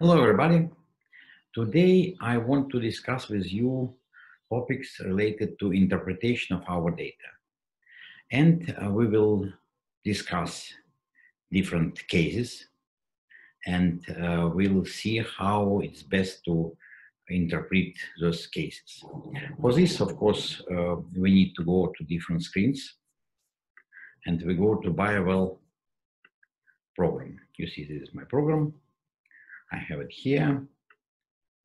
Hello, everybody. Today, I want to discuss with you topics related to interpretation of our data. And uh, we will discuss different cases and uh, we'll see how it's best to interpret those cases. For this, of course, uh, we need to go to different screens and we go to BioWell program. You see, this is my program I have it here.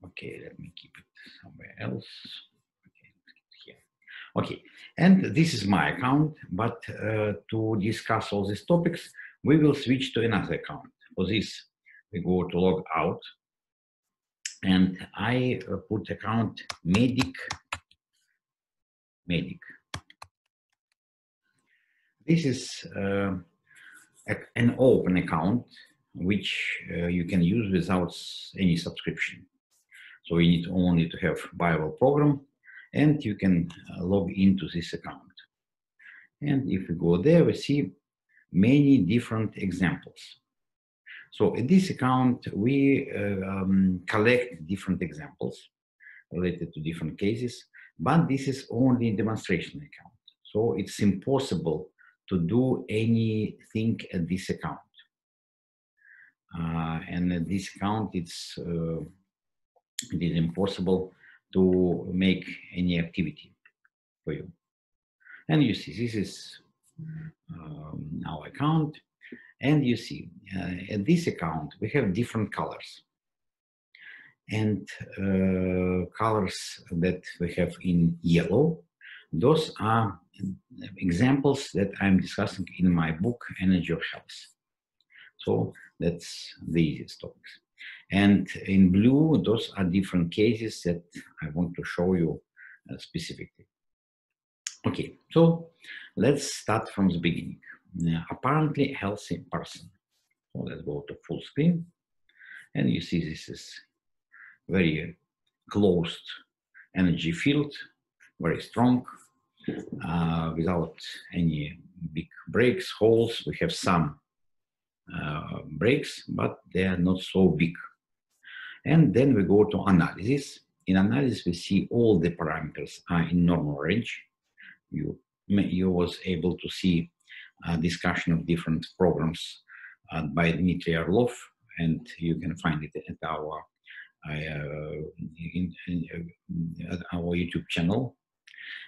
Okay, let me keep it somewhere else. Okay, here. Okay, and this is my account, but uh, to discuss all these topics, we will switch to another account. For this, we go to log out, and I uh, put account medic, medic. This is uh, an open account which uh, you can use without any subscription. So you need only to have BioWell program and you can uh, log into this account. And if we go there, we see many different examples. So in this account, we uh, um, collect different examples related to different cases, but this is only demonstration account. So it's impossible to do anything at this account. Uh, and this count it's uh, it is impossible to make any activity for you. And you see, this is um, our account. And you see, uh, at this account, we have different colors. And uh, colors that we have in yellow, those are examples that I'm discussing in my book, Energy of Health. So that's the easiest topics. And in blue, those are different cases that I want to show you uh, specifically. Okay, so let's start from the beginning. Now, apparently healthy person. So let's go to full screen. And you see this is very closed energy field, very strong, uh, without any big breaks, holes. We have some uh, breaks, but they are not so big. And then we go to analysis. In analysis, we see all the parameters are in normal range. You, you was able to see a discussion of different programs uh, by Dmitry Orlov, and you can find it at our uh, in, in, uh, our YouTube channel.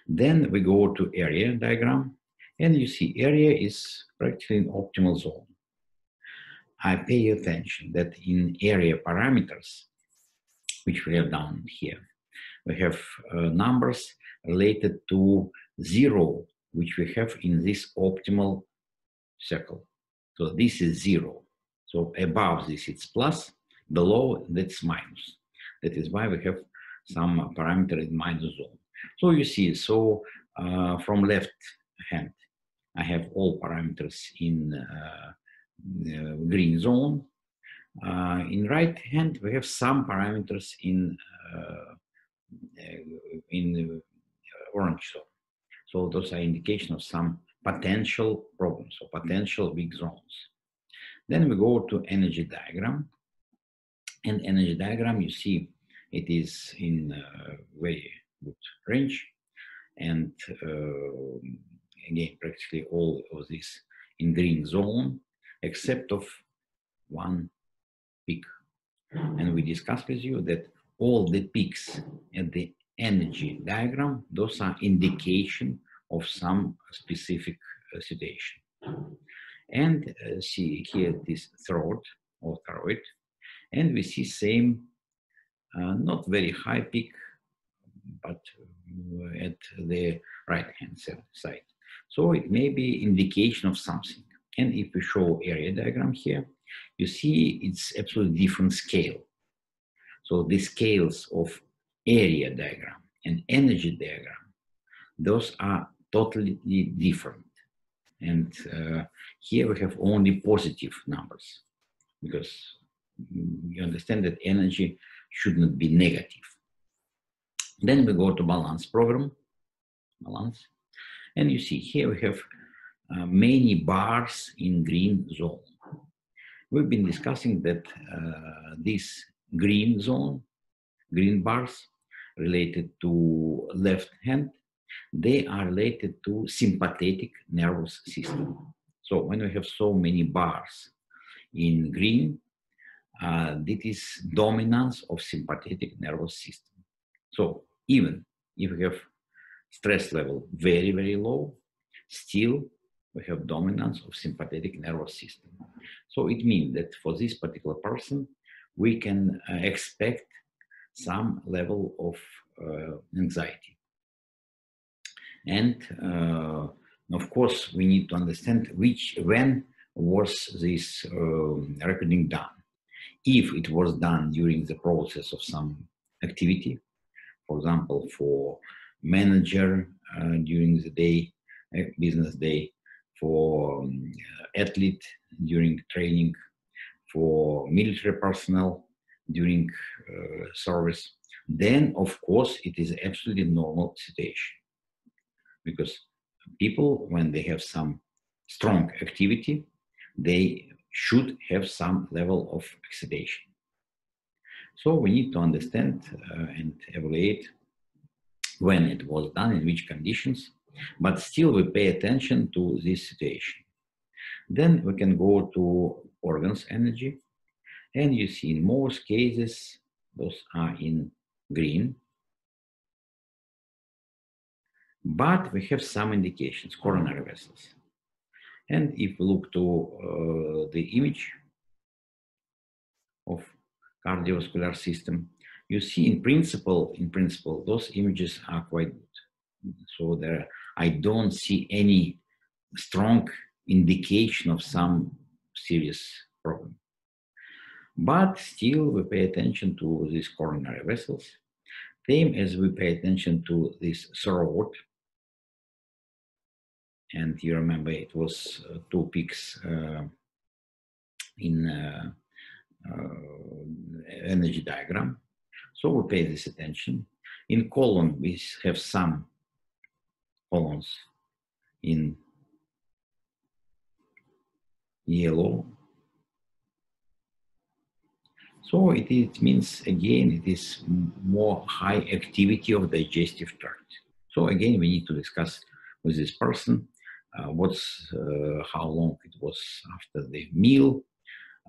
Then we go to area diagram, and you see area is practically an optimal zone. I pay attention that in area parameters, which we have down here, we have uh, numbers related to zero, which we have in this optimal circle. So this is zero. So above this it's plus, below that's minus. That is why we have some parameter in minus zone. So you see, so uh, from left hand, I have all parameters in uh, green zone. Uh, in right hand, we have some parameters in uh, in orange zone. So those are indication of some potential problems or potential weak zones. Then we go to energy diagram. And energy diagram, you see it is in very good range. And uh, again, practically all of this in green zone except of one peak. And we discussed with you that all the peaks at the energy diagram, those are indication of some specific uh, situation. And uh, see here this throat or thyroid, and we see same, uh, not very high peak, but uh, at the right hand side. So it may be indication of something. And if we show area diagram here, you see it's absolutely different scale. So the scales of area diagram and energy diagram, those are totally different. And uh, here we have only positive numbers because you understand that energy should not be negative. Then we go to balance program, balance. And you see here we have uh, many bars in green zone. We've been discussing that uh, this green zone, green bars related to left hand, they are related to sympathetic nervous system. So when we have so many bars in green, uh, that is dominance of sympathetic nervous system. So even if we have stress level very, very low, still we have dominance of sympathetic nervous system. So it means that for this particular person, we can uh, expect some level of uh, anxiety. And uh, of course, we need to understand which, when was this um, recording done. If it was done during the process of some activity, for example, for manager uh, during the day, uh, business day, for um, athlete during training, for military personnel during uh, service, then of course it is absolutely normal situation. Because people, when they have some strong activity, they should have some level of excitation. So we need to understand uh, and evaluate when it was done, in which conditions, but still we pay attention to this situation. Then we can go to organs energy, and you see in most cases, those are in green. But we have some indications, coronary vessels. And if we look to uh, the image of cardiovascular system, you see in principle, in principle, those images are quite good. So there, I don't see any strong indication of some serious problem. But still, we pay attention to these coronary vessels, same as we pay attention to this throat. And you remember it was uh, two peaks uh, in uh, uh energy diagram. So we pay this attention. In colon, we have some in yellow so it, it means, again, it is more high activity of digestive tract. So again, we need to discuss with this person uh, what's, uh, how long it was after the meal,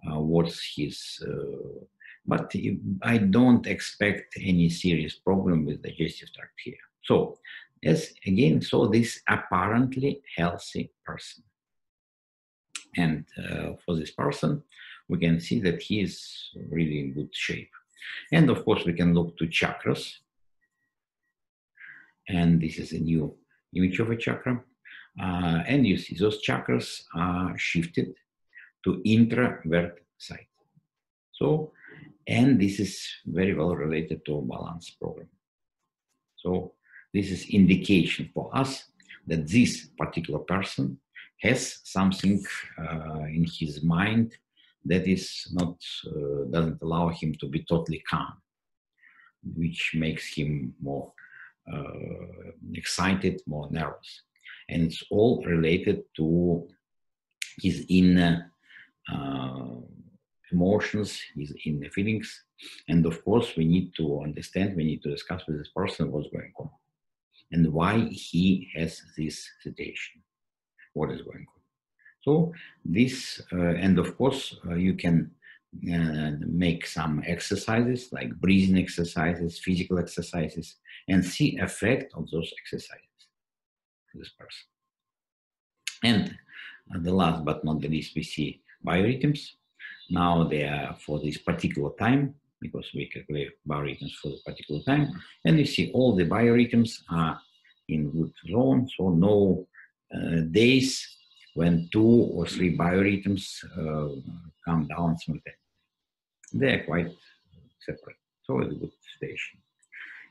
uh, what's his, uh, but I don't expect any serious problem with digestive tract here. So as again, so this apparently healthy person. And uh, for this person, we can see that he is really in good shape. And of course, we can look to chakras. And this is a new image of a chakra. Uh, and you see those chakras are shifted to introvert side. So, and this is very well related to balance program. So this is indication for us that this particular person has something uh, in his mind that is not uh, doesn't allow him to be totally calm, which makes him more uh, excited, more nervous, and it's all related to his inner uh, emotions, his inner feelings, and of course we need to understand, we need to discuss with this person what's going on and why he has this situation, what is going on. So this, uh, and of course, uh, you can uh, make some exercises like breathing exercises, physical exercises, and see effect of those exercises for this person. And the last but not the least, we see biorhythms. Now they are for this particular time because we calculate biorhythms for the particular time. And you see all the biorhythms are in good zone, so no uh, days when two or three biorhythms uh, come down simultaneously. They are quite separate, so it's a good station.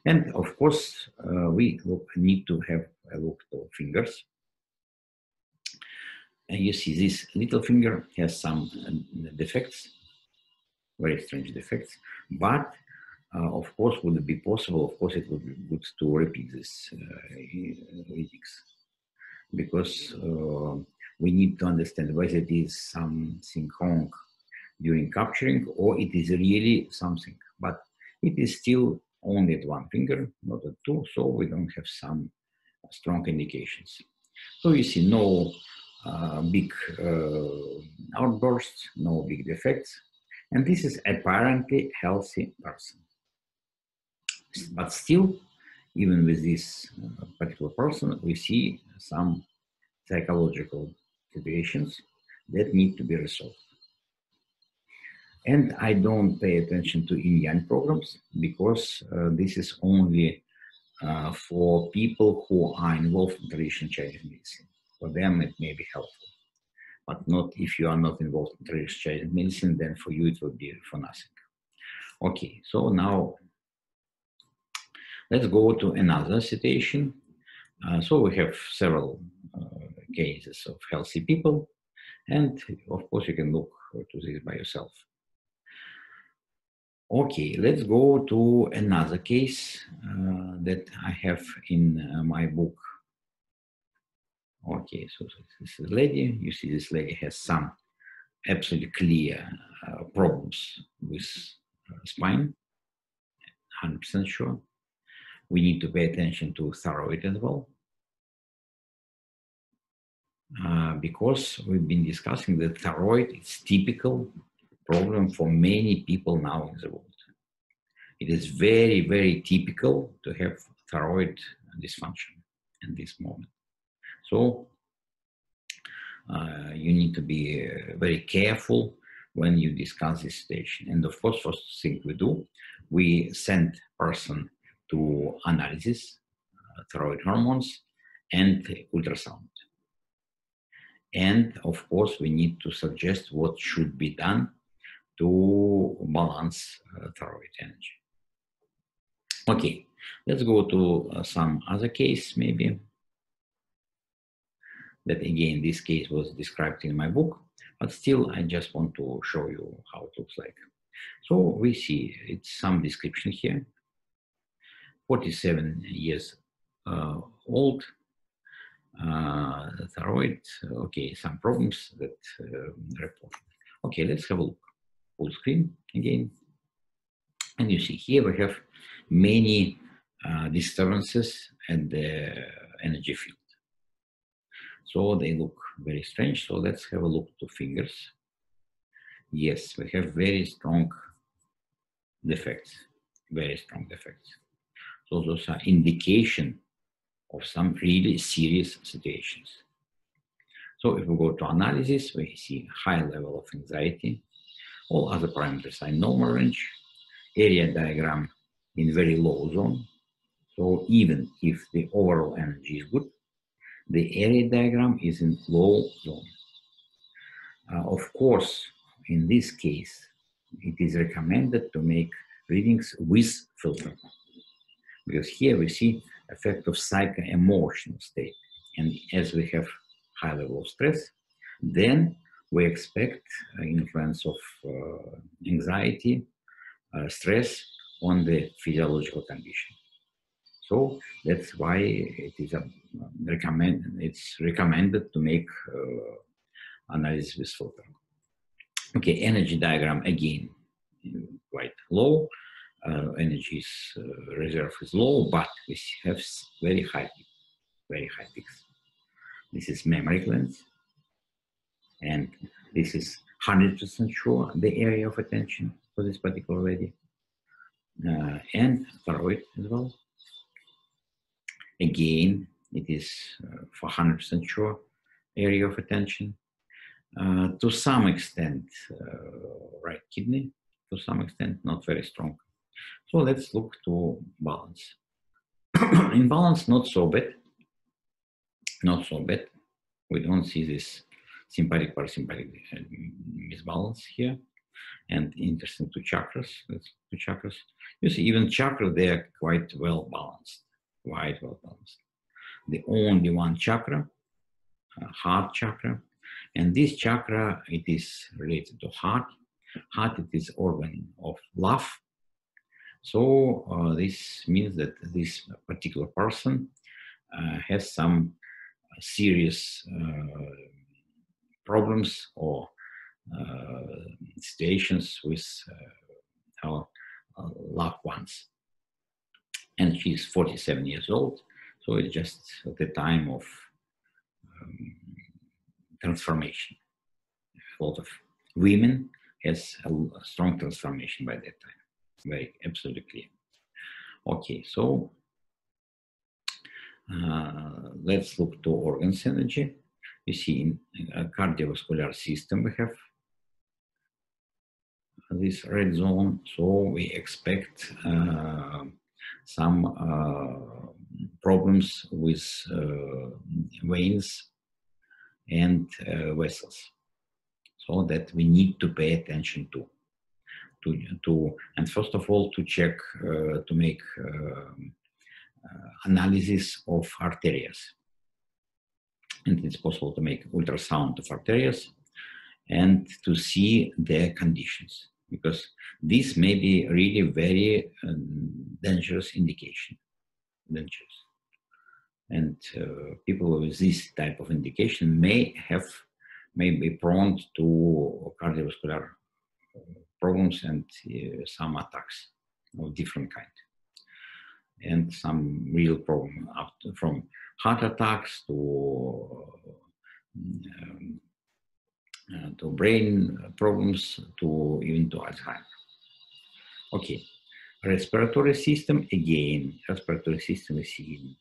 And of course, uh, we look, need to have a look to fingers. And you see this little finger has some uh, defects, very strange defects, but uh, of course, would it be possible? Of course, it would be good to repeat this uh, readings because uh, we need to understand whether it is something wrong during capturing, or it is really something. But it is still only at one finger, not at two, so we don't have some strong indications. So you see no uh, big uh, outbursts, no big defects, and this is apparently healthy person. But still, even with this uh, particular person, we see some psychological situations that need to be resolved. And I don't pay attention to Yin programs because uh, this is only uh, for people who are involved in traditional Chinese medicine. For them, it may be helpful, but not if you are not involved in traditional medicine, then for you it will be for nothing. Okay, so now let's go to another situation. Uh, so we have several uh, cases of healthy people, and of course you can look to this by yourself. Okay, let's go to another case uh, that I have in uh, my book. Okay, so, this is a lady. You see, this lady has some absolutely clear uh, problems with spine, 100% sure. We need to pay attention to thyroid as well. Uh, because we've been discussing that thyroid is typical problem for many people now in the world. It is very, very typical to have thyroid dysfunction in this moment. So uh, you need to be uh, very careful when you discuss this situation. And of course, first thing we do, we send person to analysis, uh, thyroid hormones, and ultrasound. And of course, we need to suggest what should be done to balance uh, thyroid energy. Okay, let's go to uh, some other case maybe. That again, this case was described in my book, but still I just want to show you how it looks like. So we see it's some description here. 47 years uh, old, uh, thyroid, okay, some problems that uh, report. Okay, let's have a look full screen again. And you see here we have many uh, disturbances at the energy field. So they look very strange. So let's have a look to fingers. Yes, we have very strong defects, very strong defects. So those are indication of some really serious situations. So if we go to analysis, we see high level of anxiety, all other parameters are normal range. Area diagram in very low zone. So even if the overall energy is good, the area diagram is in low zone. Uh, of course, in this case, it is recommended to make readings with filter. Because here we see effect of psycho-emotional state. And as we have high level of stress, then we expect influence of uh, anxiety, uh, stress on the physiological condition. So that's why it is a recommend. It's recommended to make uh, analysis with filter. Okay, energy diagram again quite low. Uh, energy uh, reserve is low, but we have very high, very high peaks. This is mammary glands and this is 100% sure the area of attention for this particular lady. Uh, and thyroid as well. Again, it is uh, for 100% sure area of attention. Uh, to some extent, uh, right kidney, to some extent, not very strong. So let's look to balance. In balance, not so bad, not so bad. We don't see this sympathetic parasympathetic misbalance here and interesting to chakras two chakras you see even chakra they are quite well balanced well balanced the only one chakra uh, heart chakra and this chakra it is related to heart. Heart it is organ of love. So uh, this means that this particular person uh, has some serious uh, problems or uh, situations with uh, our uh, loved ones. And she's 47 years old, so it's just the time of um, transformation. A lot of women has a, a strong transformation by that time. Very absolutely. Okay, so uh, let's look to organs energy. You see in a cardiovascular system we have this red zone, so we expect uh, some uh, problems with uh, veins and uh, vessels. So that we need to pay attention to to, to and first of all to check to make um, analysis of arteries and it's possible to make ultrasound of arteries and to see their conditions because this may be really very um, dangerous indication dangerous. And uh, people with this type of indication may have may be prone to cardiovascular problems and uh, some attacks of different kind. And some real problem after, from heart attacks to um, uh, to brain problems to even to Alzheimer. Okay, respiratory system again. Respiratory system is in,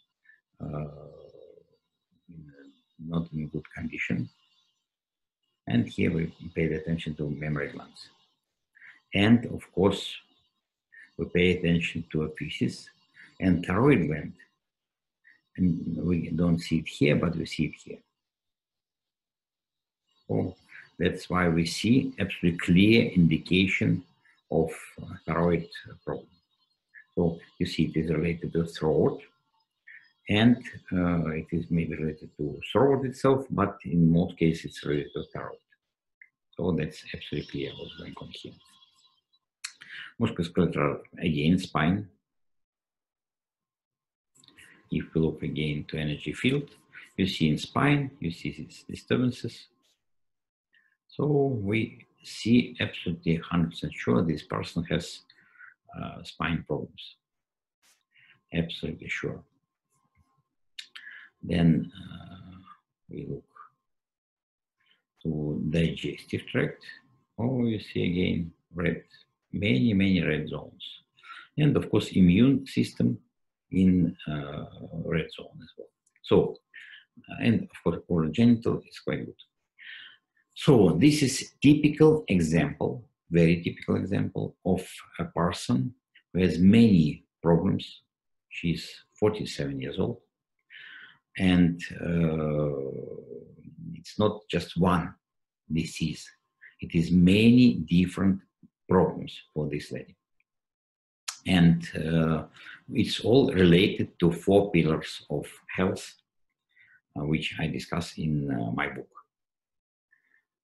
uh, not in good condition. And here we paid attention to mammary glands. And of course, we pay attention to epiphysis and thyroid gland. And we don't see it here, but we see it here. So that's why we see absolutely clear indication of thyroid problem. So you see it is related to throat, and uh, it is maybe related to throat itself, but in most cases it's related to thyroid. So that's absolutely clear what's going on here. Musculoskeletal, again, spine. If we look again to energy field, you see in spine, you see these disturbances. So we see absolutely 100% sure this person has uh, spine problems. Absolutely sure. Then uh, we look to digestive tract. Oh, you see again red, many, many red zones. And of course, immune system in uh, red zone as well. So, uh, and of course, urogenital is quite good. So this is typical example, very typical example of a person who has many problems. She's 47 years old. And uh, it's not just one disease. It is many different problems for this lady. And uh, it's all related to four pillars of health, uh, which I discuss in uh, my book.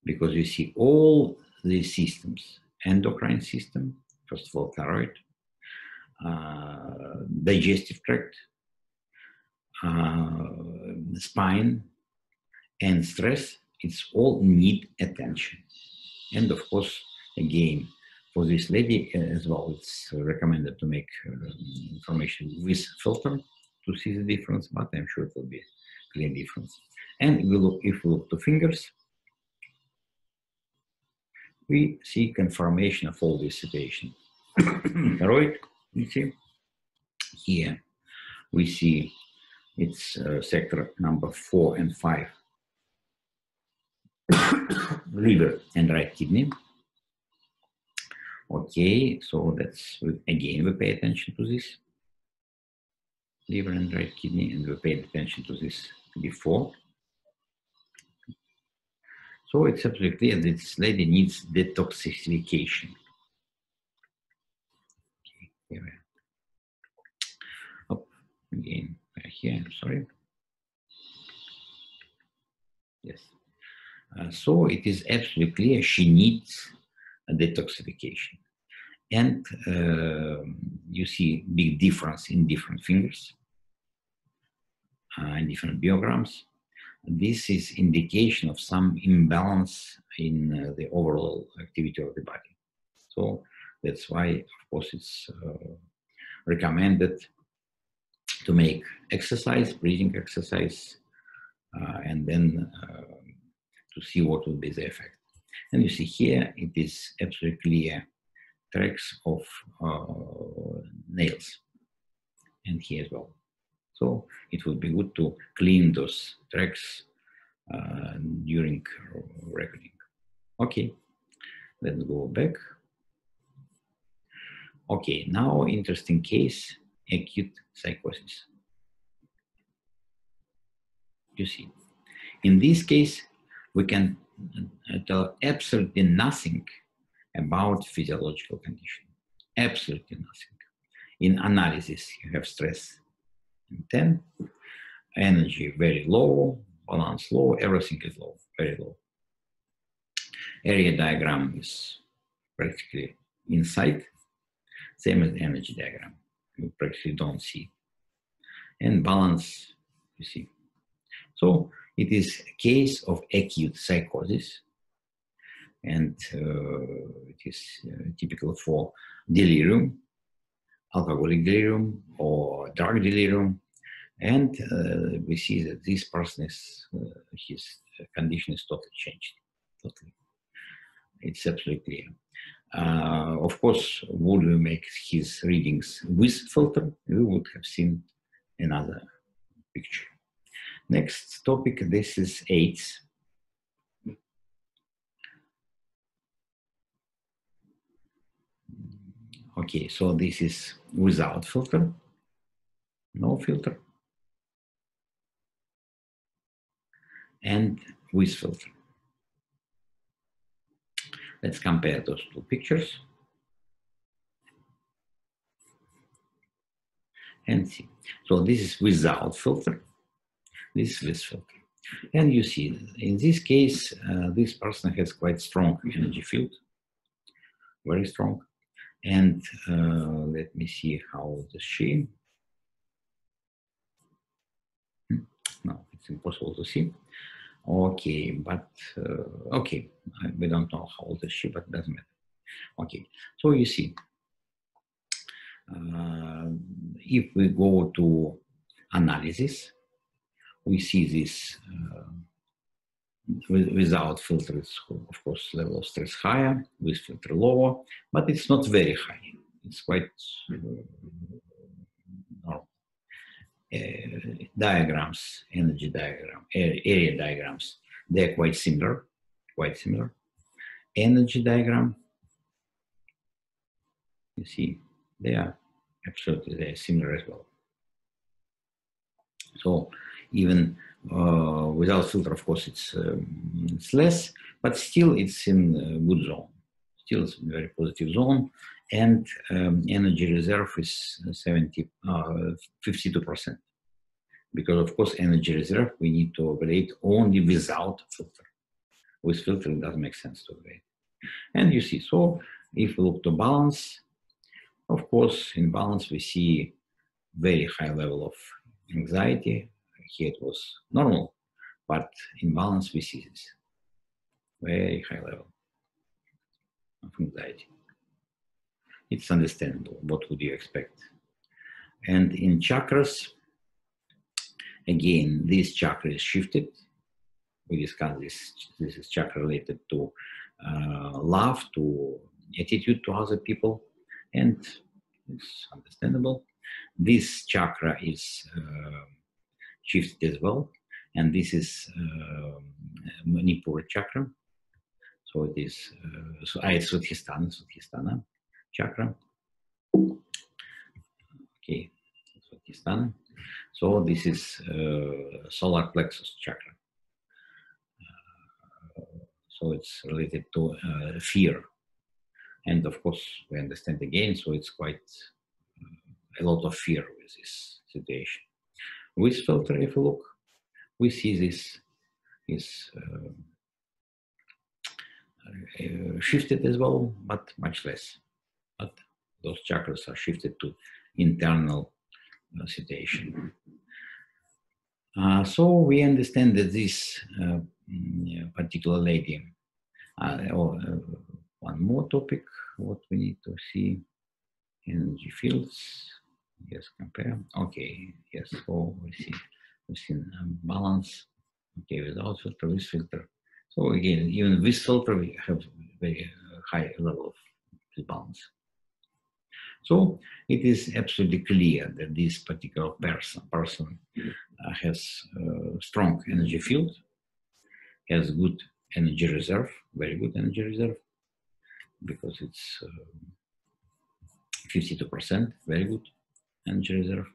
Because you see all these systems, endocrine system, first of all, thyroid, uh, digestive tract, uh, spine, and stress, it's all need attention. And of course, again, for this lady uh, as well, it's recommended to make uh, information with filter to see the difference, but I'm sure it will be clear difference. And we look, if we look to fingers, we see confirmation of all this situation. right? You see? Here we see it's uh, sector number four and five liver and right kidney. Okay, so that's again we pay attention to this liver and right kidney, and we paid attention to this before. So it's absolutely clear that this lady needs detoxification. Okay, here Up again, here, I'm sorry. Yes. Uh, so it is absolutely clear she needs detoxification. And uh, you see big difference in different fingers uh, and different biograms. This is indication of some imbalance in uh, the overall activity of the body. So that's why, of course, it's uh, recommended to make exercise, breathing exercise, uh, and then uh, to see what will be the effect. And you see here, it is absolutely clear tracks of uh, nails, and here as well. So it would be good to clean those tracks uh, during recording. Okay, let's go back. Okay, now interesting case, acute psychosis. You see, in this case, we can uh, tell absolutely nothing about physiological condition. Absolutely nothing. In analysis, you have stress 10, energy very low, balance low, everything is low, very low. Area diagram is practically inside, same as energy diagram. You practically don't see. And balance, you see. So it is a case of acute psychosis, and uh, it is uh, typical for delirium, alcoholic delirium or drug delirium, and uh, we see that this person is uh, his condition is totally changed, totally. It's absolutely clear. Uh, of course, would we make his readings with filter, we would have seen another picture. Next topic, this is AIDS. Okay, so this is without filter, no filter. And with filter. Let's compare those two pictures and see. So this is without filter, this is with filter. And you see, in this case, uh, this person has quite strong energy field, very strong. And uh, let me see how the she. Hmm, no, it's impossible to see. Okay, but uh, okay, we don't know how old is she, but doesn't matter. Okay, so you see, uh, if we go to analysis, we see this uh, without filters, of course, level of stress higher, with filter lower, but it's not very high. It's quite. Uh, diagrams, energy diagram, area diagrams, they're quite similar, quite similar. Energy diagram, you see, they are absolutely they're similar as well. So even uh, without filter, of course, it's um, it's less, but still it's in good zone. Still, very positive zone, and um, energy reserve is 70, uh, 52%. Because of course, energy reserve, we need to operate only without filter. With filter, it doesn't make sense to operate. And you see, so if we look to balance, of course, in balance, we see very high level of anxiety. Here it was normal, but in balance, we see this very high level of anxiety it's understandable. What would you expect? And in chakras, again, this chakra is shifted. We discussed this. This is chakra related to uh, love, to attitude to other people, and it's understandable. This chakra is uh, shifted as well, and this is uh, Manipura chakra. So it is, uh, so I Swadhisthana, Swadhisthana chakra. Okay, done. So this is uh, solar plexus chakra. Uh, so it's related to fear. And of course, we understand again, so it's quite a lot of fear with this situation. With filter, if you look, we see this is shifted as well, but much less but those chakras are shifted to internal uh, situation. Uh, so we understand that this uh, mm, particular lady, uh, uh, one more topic, what we need to see, energy fields, yes, compare, okay, yes, so we see, we see um, balance, okay, without filter, with filter. So again, even with filter, we have very high level of balance. So it is absolutely clear that this particular person, person uh, has uh, strong energy field, has good energy reserve, very good energy reserve, because it's 52%, uh, very good energy reserve.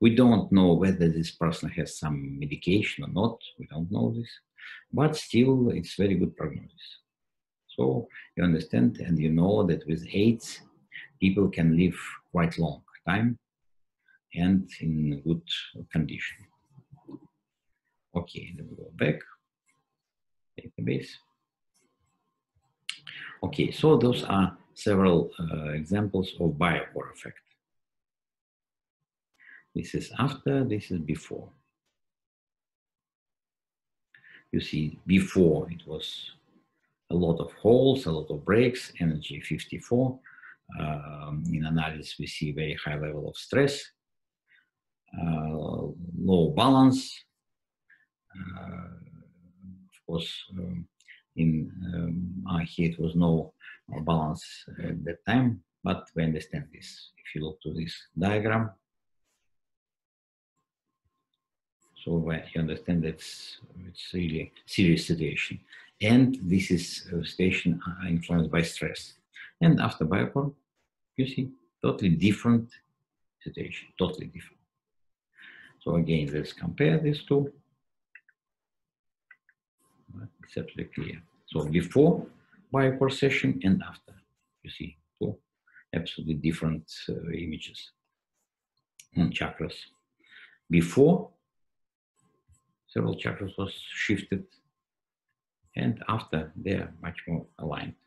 We don't know whether this person has some medication or not, we don't know this, but still it's very good prognosis. So you understand and you know that with AIDS, people can live quite long time and in good condition. Okay, then we go back, database. Okay, so those are several uh, examples of biocore effect. This is after, this is before. You see, before it was a lot of holes, a lot of breaks, energy 54. Um, in analysis, we see very high level of stress, uh, low balance. Uh, of course, um, in um, here it was no balance at that time, but we understand this. If you look to this diagram, so you understand that it's, really serious situation. And this is a situation uh, influenced by stress. And after biocore, you see, totally different situation, totally different. So again, let's compare these two. It's absolutely clear. So before biocore session and after, you see two absolutely different uh, images and chakras. Before, several chakras was shifted and after they're much more aligned.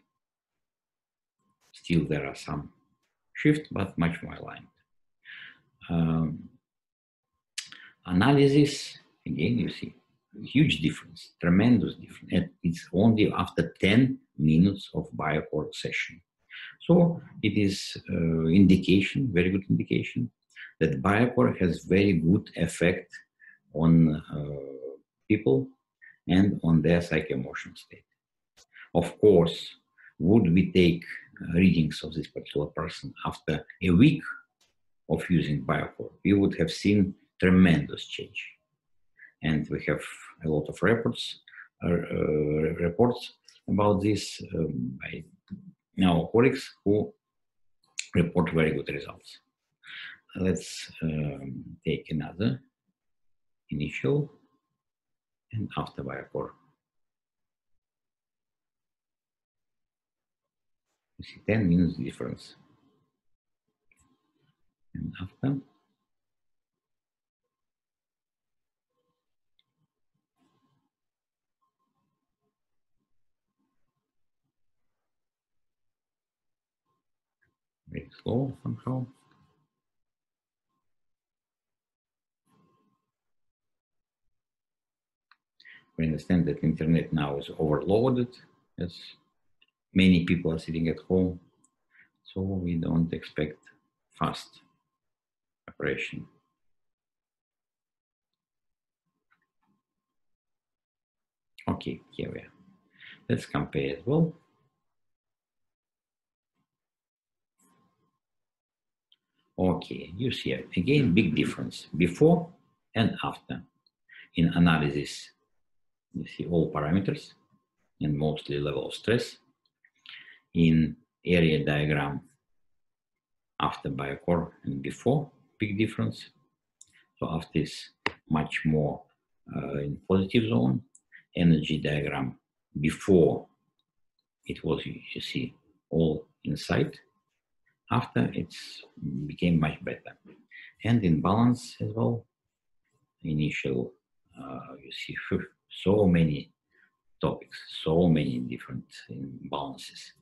Still there are some shift, but much more aligned. Um, analysis, again, you see, huge difference, tremendous difference. And it's only after 10 minutes of biocore session. So it is uh, indication, very good indication, that biocore has very good effect on uh, people and on their psycho-emotional state. Of course, would we take uh, readings of this particular person after a week of using Biocore, we would have seen tremendous change. And we have a lot of reports, uh, uh, reports about this um, by our colleagues who report very good results. Let's um, take another initial and after Biocore. You see 10 minutes difference. And after. Very slow somehow. We understand that internet now is overloaded as many people are sitting at home so we don't expect fast operation. Okay here we are. Let's compare as well. Okay you see again big difference before and after. In analysis you see all parameters and mostly level of stress. In area diagram after biocore and before, big difference. So after is much more uh, in positive zone. Energy diagram before it was, you see, all inside. After it's became much better. And in balance as well, initial, uh, you see, so many topics, so many different balances.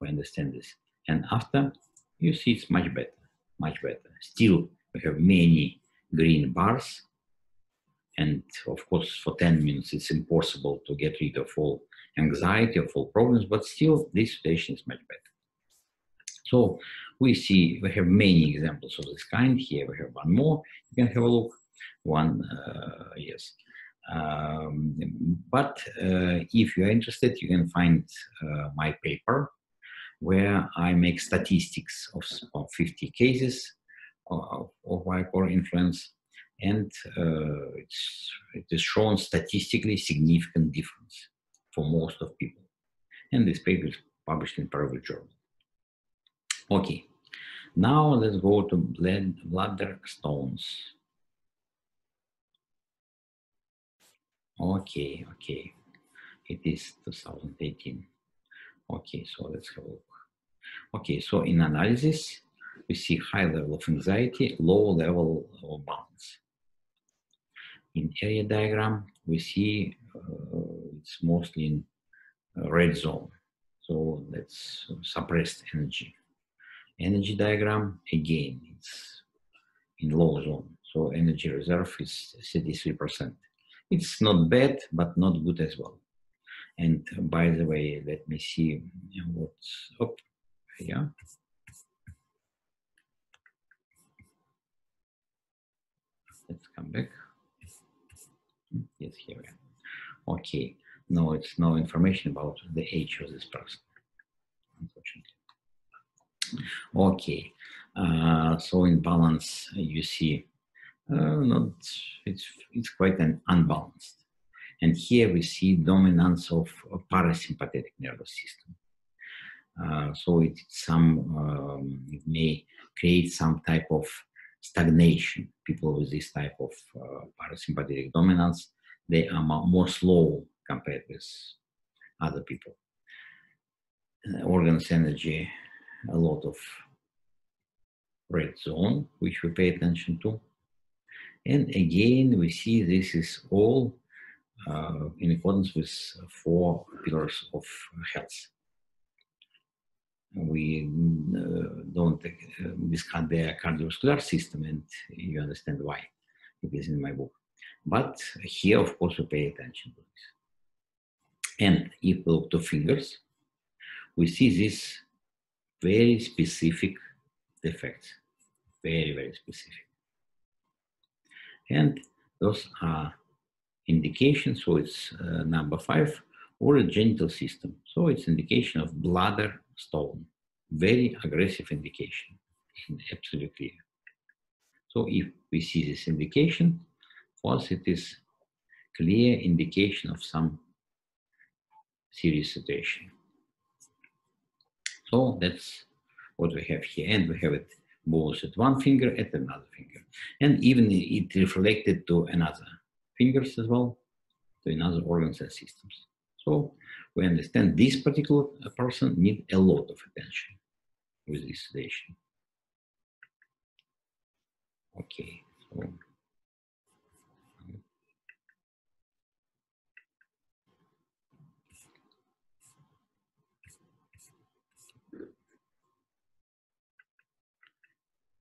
We understand this. And after, you see it's much better, much better. Still, we have many green bars And of course, for 10 minutes, it's impossible to get rid of all anxiety, of all problems, but still, this situation is much better. So we see, we have many examples of this kind. Here we have one more. You can have a look. One, uh, yes. Um, but uh, if you're interested, you can find uh, my paper where I make statistics of, of 50 cases of, of influence and uh, it's, it is shown statistically significant difference for most of people. And this paper is published in Paraguay Journal. Okay, now let's go to bladder stones. Okay, okay, it is 2018. Okay, so let's have a look. Okay, so in analysis, we see high level of anxiety, low level of balance. In area diagram, we see uh, it's mostly in red zone. So that's suppressed energy. Energy diagram, again, it's in low zone. So energy reserve is 33%. It's not bad, but not good as well. And by the way, let me see what's up here. Let's come back. Yes, here. Okay, no, it's no information about the age of this person, unfortunately. Okay, uh, so in balance, you see, uh, not it's it's quite an unbalanced, and here we see dominance of parasympathetic nervous system. Uh, so it some um, it may create some type of stagnation. People with this type of uh, parasympathetic dominance, they are more slow compared with other people. Uh, organs energy, a lot of red zone, which we pay attention to. And again, we see this is all uh, in accordance with four pillars of health we uh, don't uh, discuss the cardiovascular system and you understand why it is in my book. But here, of course, we pay attention to this. And if we look to fingers, we see this very specific defects, very, very specific. And those are indications, so it's uh, number five, urogenital system. So it's indication of bladder stone. Very aggressive indication, absolutely. So if we see this indication, for us it is clear indication of some serious situation. So that's what we have here. And we have it both at one finger, at another finger. And even it reflected to another fingers as well, to another organs and systems. So we understand this particular person need a lot of attention with this sedation. Okay, so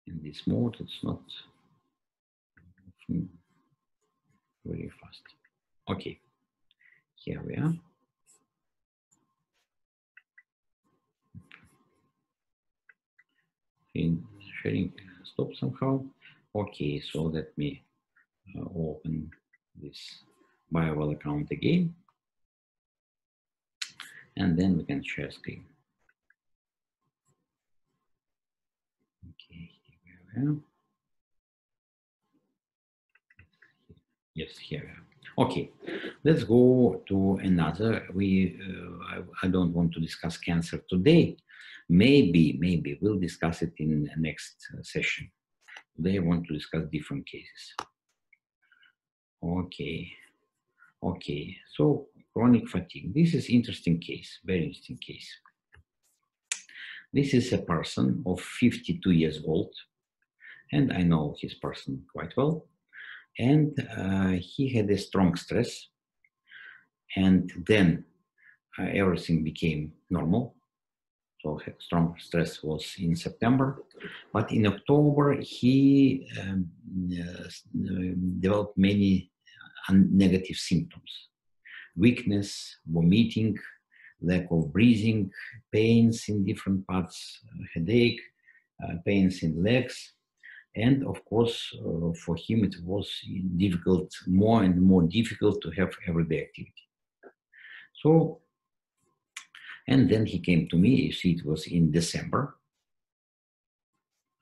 in this mode it's not very fast. Okay, here we are. in sharing stop somehow. Okay, so let me uh, open this Bio-Well account again. And then we can share screen. Yes, here. Okay, let's go to another. We, uh, I, I don't want to discuss cancer today, Maybe, maybe we'll discuss it in the next uh, session. They want to discuss different cases. Okay, okay. So chronic fatigue. This is interesting case, very interesting case. This is a person of 52 years old, and I know his person quite well. And uh, he had a strong stress, and then uh, everything became normal so strong stress was in September. But in October, he um, uh, developed many negative symptoms weakness, vomiting, lack of breathing, pains in different parts, headache, uh, pains in legs. And of course, uh, for him, it was difficult, more and more difficult to have everyday activity. So, and then he came to me, you see, it was in December.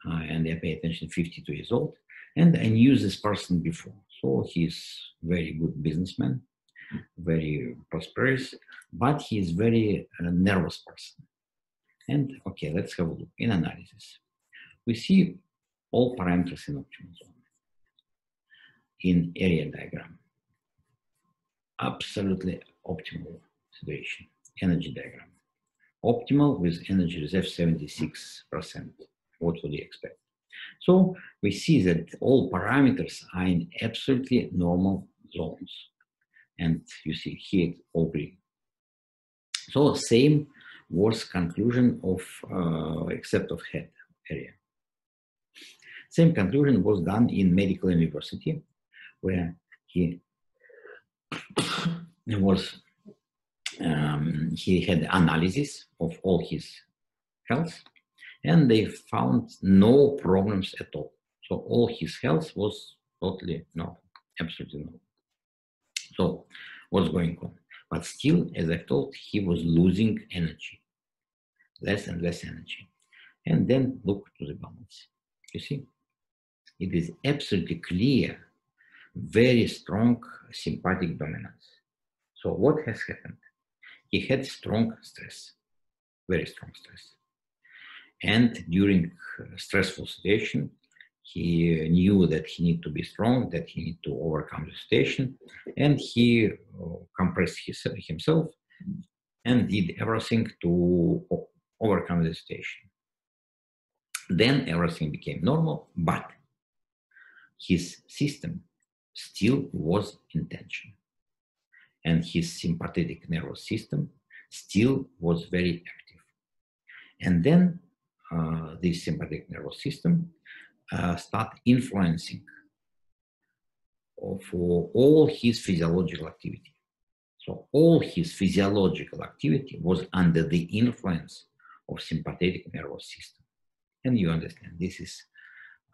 Uh, and I pay attention, 52 years old. And I knew this person before. So he's very good businessman, very prosperous, but he's very uh, nervous person. And okay, let's have a look in analysis. We see all parameters in optimal zone in area diagram. Absolutely optimal situation, energy diagram. Optimal with energy reserve 76%. What would you expect? So we see that all parameters are in absolutely normal zones. And you see here all green. So same was conclusion of uh, except of head area. Same conclusion was done in medical university where he was um, he had analysis of all his health and they found no problems at all. So all his health was totally normal, absolutely normal. So what's going on? But still, as I told, he was losing energy, less and less energy. And then look to the balance. You see, it is absolutely clear, very strong sympathetic dominance. So what has happened? He had strong stress, very strong stress. And during stressful situation, he knew that he need to be strong, that he need to overcome the situation, and he uh, compressed his, himself and did everything to overcome the situation. Then everything became normal, but his system still was in tension. And his sympathetic nervous system still was very active. And then uh, this sympathetic nervous system uh, start influencing for all his physiological activity. So all his physiological activity was under the influence of sympathetic nervous system. And you understand this is,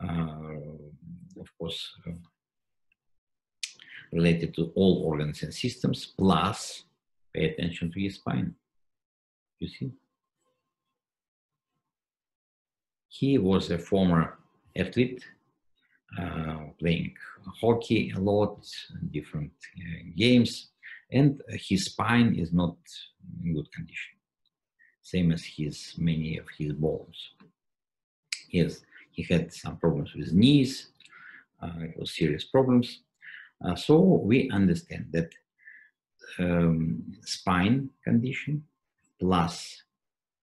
of course, uh, related to all organs and systems, plus pay attention to his spine. You see? He was a former athlete, uh, playing hockey a lot, different uh, games, and his spine is not in good condition, same as his many of his bones. Yes, he had some problems with knees, uh, it was serious problems. Uh, so we understand that um, spine condition plus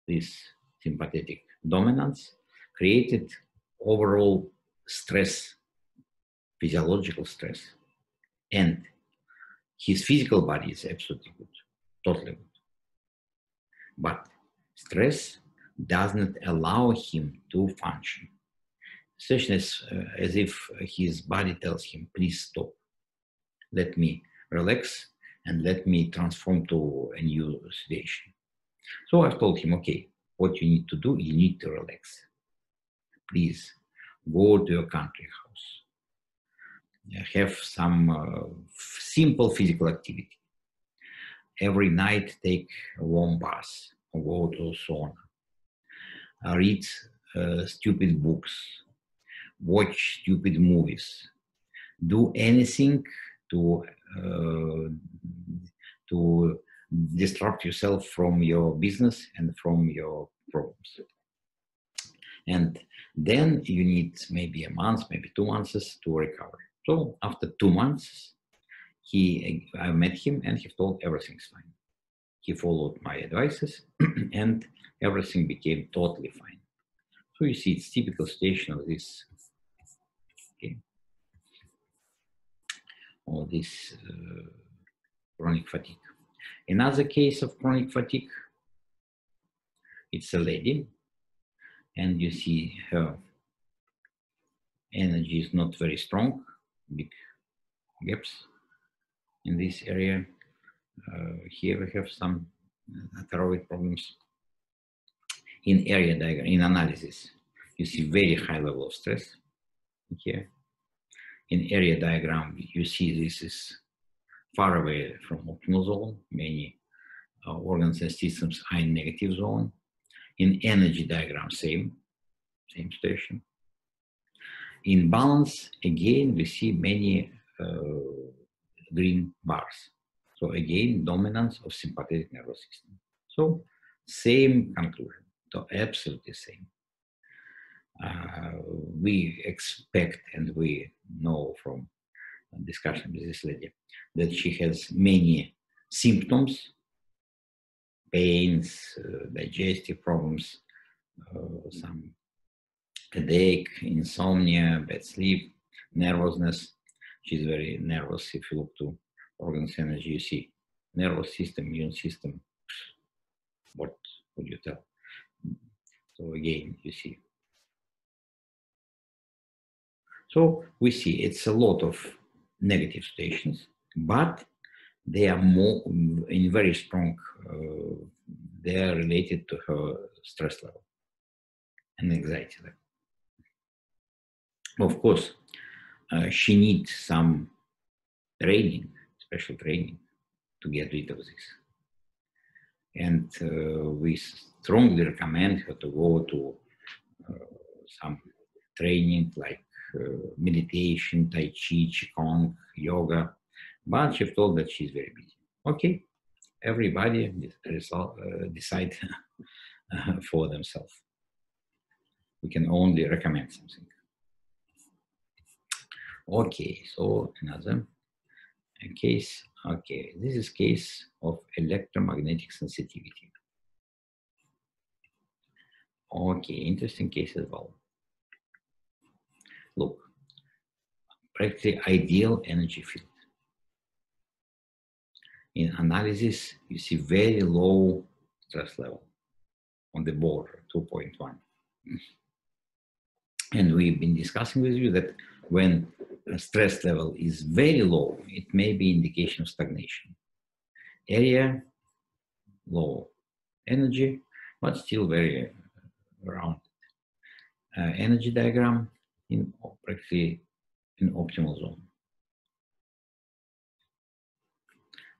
this sympathetic dominance created overall stress, physiological stress. And his physical body is absolutely good, totally good. But stress does not allow him to function. Such as, uh, as if his body tells him, please stop. Let me relax and let me transform to a new situation. So I've told him, okay, what you need to do, you need to relax please go to your country house. Have some uh, simple physical activity. Every night, take a warm bath go to sauna. Read uh, stupid books. Watch stupid movies. Do anything to uh, to disrupt yourself from your business and from your problems. And then you need maybe a month, maybe two months to recover. So after two months, he, I met him and he told everything's fine. He followed my advices and everything became totally fine. So you see, it's typical situation of this, okay, or this uh, chronic fatigue. Another case of chronic fatigue, it's a lady and you see her energy is not very strong, big gaps, in this area. Uh, here we have some thyroid problems. In area diagram, in analysis, you see very high level of stress here. In area diagram, you see this is far away from optimal zone. Many uh, organs and systems are in negative zone. In energy diagram, same, same situation. In balance, again, we see many uh, green bars. So again, dominance of sympathetic nervous system. So same conclusion, so absolutely same. We expect and we know from discussion with this lady that she has many symptoms, pains, uh, digestive problems, uh, some headache, insomnia, bad sleep, nervousness. She's very nervous. If you look to organs energy, you see nervous system, immune system. What would you tell? So again, you see. So we see it's a lot of negative stations, but they are more in very strong. Uh, they are related to her stress level and anxiety level. Of course, uh, she needs some training, special training, to get rid of this. And uh, we strongly recommend her to go to uh, some training like meditation, Tai Chi, Qigong, yoga. But she told that she's very busy. Okay, everybody result, uh, decide for themselves. We can only recommend something. Okay, so another case. Okay, this is case of electromagnetic sensitivity. Okay, interesting case as well. Look, practically ideal energy field. In analysis, you see very low stress level on the border, 2.1. And we've been discussing with you that when stress level is very low, it may be indication of stagnation. Area, low energy, but still very rounded. Uh, energy diagram in practically in optimal zone.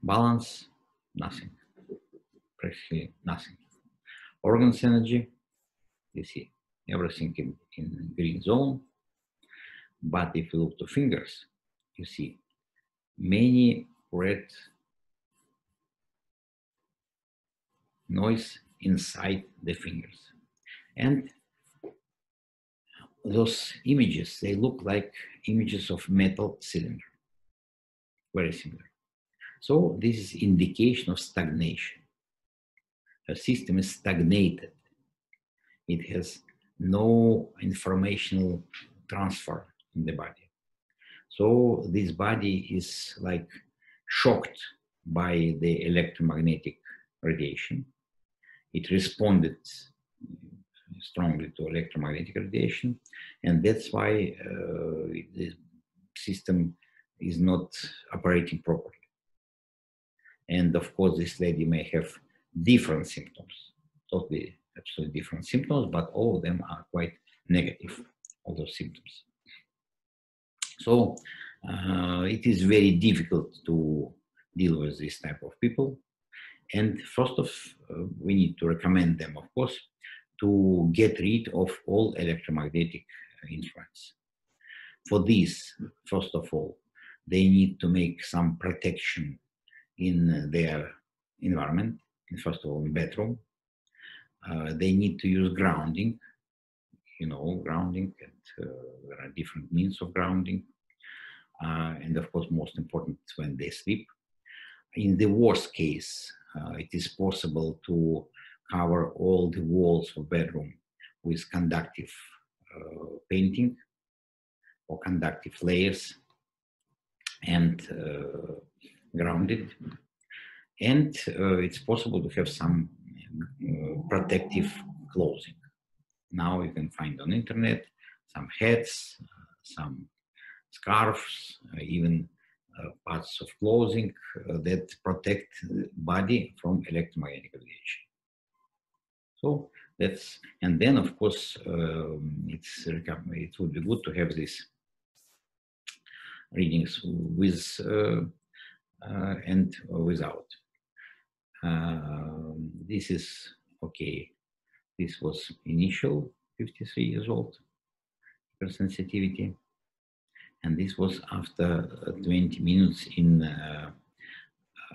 Balance, nothing, practically nothing. Organs energy, you see everything in, in green zone, but if you look to fingers, you see many red noise inside the fingers. And those images, they look like images of metal cylinder. Very similar. So this is indication of stagnation. The system is stagnated. It has no informational transfer in the body. So this body is like shocked by the electromagnetic radiation. It responded strongly to electromagnetic radiation, and that's why uh, the system is not operating properly. And of course, this lady may have different symptoms, totally, absolutely different symptoms, but all of them are quite negative, all those symptoms. So uh, it is very difficult to deal with this type of people. And first of, uh, we need to recommend them, of course, to get rid of all electromagnetic influence. For this, first of all, they need to make some protection in their environment, first of all, in bedroom. Uh, they need to use grounding, you know, grounding, and uh, there are different means of grounding. Uh, and of course, most important when they sleep. In the worst case, uh, it is possible to cover all the walls of bedroom with conductive uh, painting or conductive layers and uh, grounded. And uh, it's possible to have some uh, protective clothing. Now you can find on internet some hats, some scarves, even uh, parts of clothing uh, that protect body from electromagnetic radiation. So that's, and then of course, um, it's, it would be good to have these readings with uh, uh, and without. Um, this is okay. This was initial 53 years old sensitivity and this was after uh, 20 minutes in uh,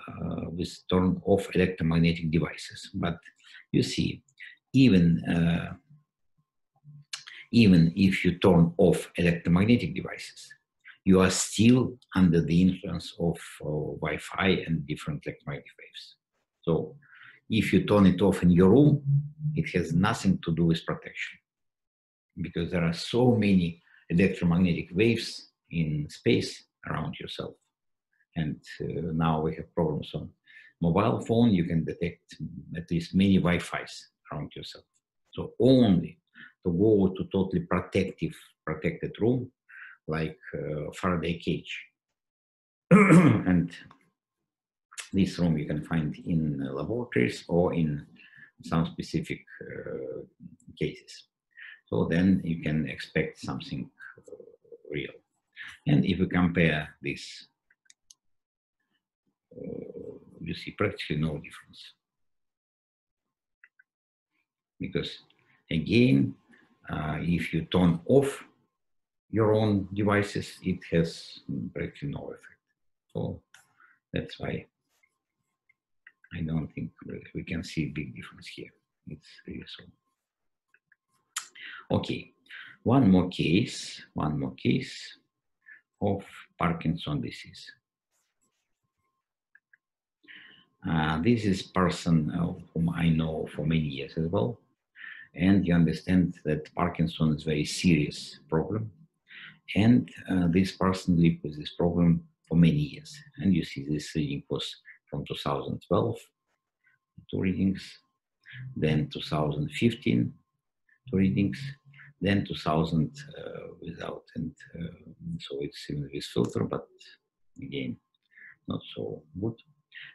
uh, with turn off electromagnetic devices. But you see, even uh, even if you turn off electromagnetic devices, you are still under the influence of uh, Wi-Fi and different electromagnetic waves. So if you turn it off in your room, it has nothing to do with protection because there are so many electromagnetic waves in space around yourself. And uh, now we have problems on mobile phone, you can detect at least many Wi-Fis around yourself. So only to go to totally protective, protected room, like uh, Faraday cage. and this room you can find in laboratories or in some specific uh, cases. So then you can expect something uh, real. And if you compare this, uh, you see practically no difference. Because again, uh, if you turn off your own devices, it has practically no effect. So that's why I don't think we can see a big difference here. It's really so. Okay, one more case, one more case of Parkinson disease. Uh, this is person uh, whom I know for many years as well. And you understand that Parkinson is a very serious problem. And uh, this person lived with this problem for many years. And you see this reading was from 2012, two readings, then 2015, two readings, then 2000 uh, without and uh, so it's in this filter but again not so good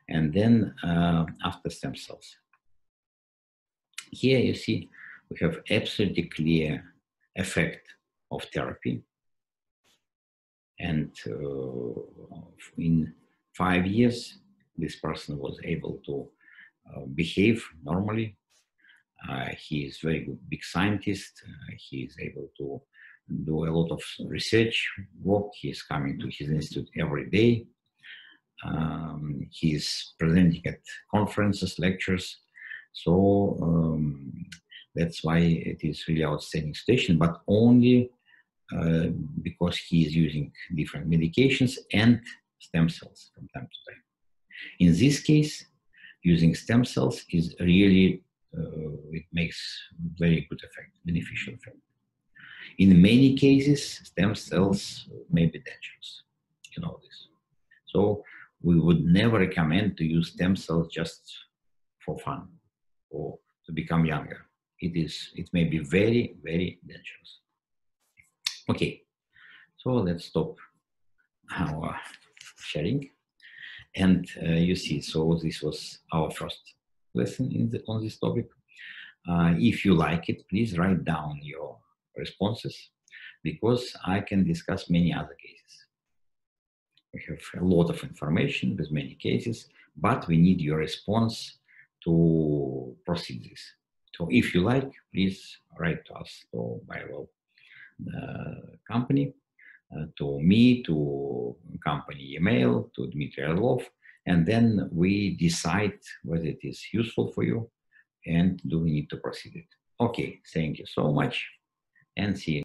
and then uh, after stem cells here you see we have absolutely clear effect of therapy and uh, in five years this person was able to uh, behave normally uh, he is very good, big scientist. Uh, he is able to do a lot of research work. He is coming to his institute every day. Um, he is presenting at conferences, lectures. So um, that's why it is really outstanding station, but only uh, because he is using different medications and stem cells from time to time. In this case, using stem cells is really uh, it makes very good effect, beneficial effect. In many cases, stem cells may be dangerous. You know this. So we would never recommend to use stem cells just for fun or to become younger. It is. It may be very, very dangerous. Okay, so let's stop our sharing. And uh, you see, so this was our first lesson the, on this topic. Uh, if you like it, please write down your responses because I can discuss many other cases. We have a lot of information with many cases, but we need your response to proceed this. So if you like, please write to us, to Bio-Well uh, company, uh, to me, to company email, to Dmitry Orlov, and then we decide whether it is useful for you and do we need to proceed it. Okay, thank you so much and see you.